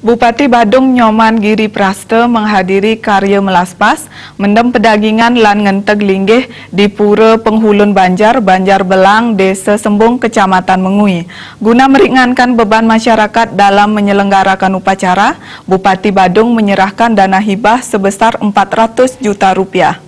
Bupati Badung Nyoman Giri Praste menghadiri karya melaspas, mendem pedagingan lan ngenteg linggih di Pura Penghulun Banjar, Banjar Belang, Desa Sembung, Kecamatan Mengui. Guna meringankan beban masyarakat dalam menyelenggarakan upacara, Bupati Badung menyerahkan dana hibah sebesar 400 juta rupiah.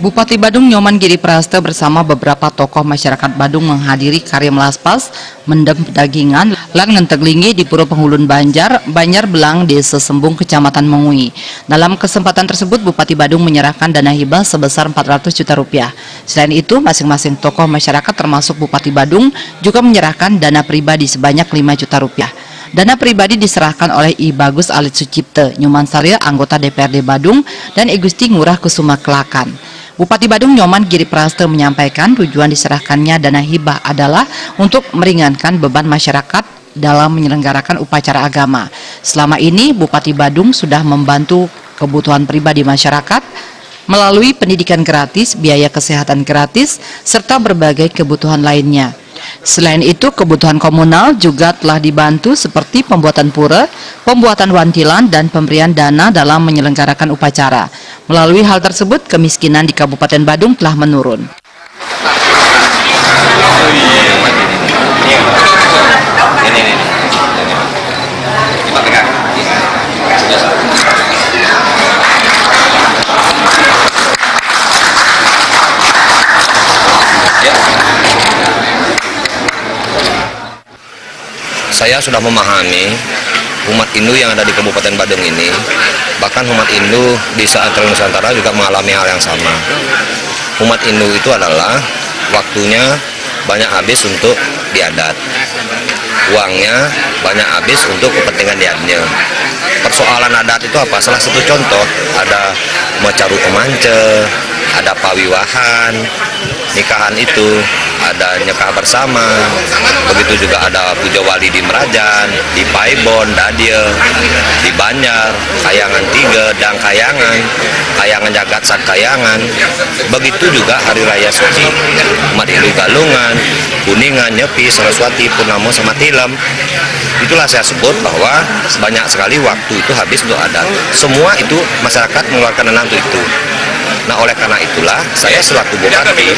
Bupati Badung Nyoman Giri Praste bersama beberapa tokoh masyarakat Badung menghadiri karya melaspas, mendem dagingan, lan ngenteglingi di Pura Penghulun Banjar, Banjar Belang, Desa Sembung, Kecamatan Mengui. Dalam kesempatan tersebut, Bupati Badung menyerahkan dana hibah sebesar 400 juta rupiah. Selain itu, masing-masing tokoh masyarakat termasuk Bupati Badung juga menyerahkan dana pribadi sebanyak 5 juta rupiah. Dana pribadi diserahkan oleh I Bagus Alit Sucipte, Nyuman Saril, anggota DPRD Badung, dan I Gusti Ngurah Kusuma Kelakan. Bupati Badung Nyoman Giri Praste menyampaikan tujuan diserahkannya dana hibah adalah untuk meringankan beban masyarakat dalam menyelenggarakan upacara agama. Selama ini Bupati Badung sudah membantu kebutuhan pribadi masyarakat melalui pendidikan gratis, biaya kesehatan gratis, serta berbagai kebutuhan lainnya. Selain itu, kebutuhan komunal juga telah dibantu seperti pembuatan pura, pembuatan wantilan, dan pemberian dana dalam menyelenggarakan upacara. Melalui hal tersebut, kemiskinan di Kabupaten Badung telah menurun. Saya sudah memahami umat Hindu yang ada di Kabupaten Badung ini, bahkan umat Hindu di saat Nusantara juga mengalami hal yang sama. Umat Hindu itu adalah waktunya banyak habis untuk diadat. Uangnya banyak habis untuk kepentingan diadnya. Persoalan adat itu apa? Salah satu contoh ada mecaru kemance, ada pawiwahan, nikahan itu ada nyekah bersama begitu juga ada puja wali di Merajan di Paibon, Dadil di Banjar Kayangan Tiga dan Kayangan Kayangan Jagat Sat Kayangan begitu juga Hari Raya Suci Hindu Galungan Kuningan, Nyepi, Saraswati, Purnamo, sama Tilam itulah saya sebut bahwa banyak sekali waktu itu habis untuk adat semua itu masyarakat mengeluarkan dana untuk itu Nah oleh karena itulah saya selaku bupati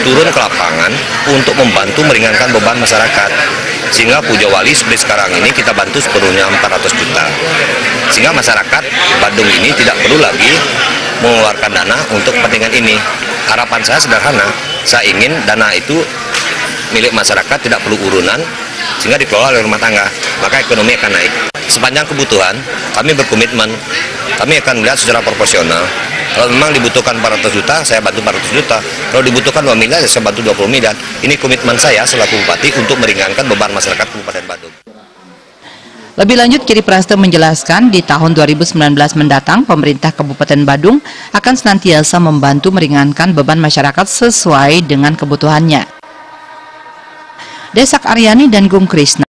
turun ke lapangan untuk membantu meringankan beban masyarakat. Sehingga Puja Wali seperti sekarang ini kita bantu sepenuhnya 400 juta. Sehingga masyarakat Bandung ini tidak perlu lagi mengeluarkan dana untuk kepentingan ini. Harapan saya sederhana, saya ingin dana itu milik masyarakat tidak perlu urunan sehingga dikelola oleh rumah tangga, maka ekonomi akan naik. Sepanjang kebutuhan, kami berkomitmen, kami akan melihat secara proporsional kalau memang dibutuhkan 400 juta, saya bantu 400 juta. Kalau dibutuhkan 2 miliar, saya bantu 20 miliar. Ini komitmen saya selaku bupati untuk meringankan beban masyarakat Kabupaten Badung. Lebih lanjut, Kiri Praste menjelaskan di tahun 2019 mendatang, pemerintah Kabupaten Badung akan senantiasa membantu meringankan beban masyarakat sesuai dengan kebutuhannya. Desak Aryani dan Gung Krisna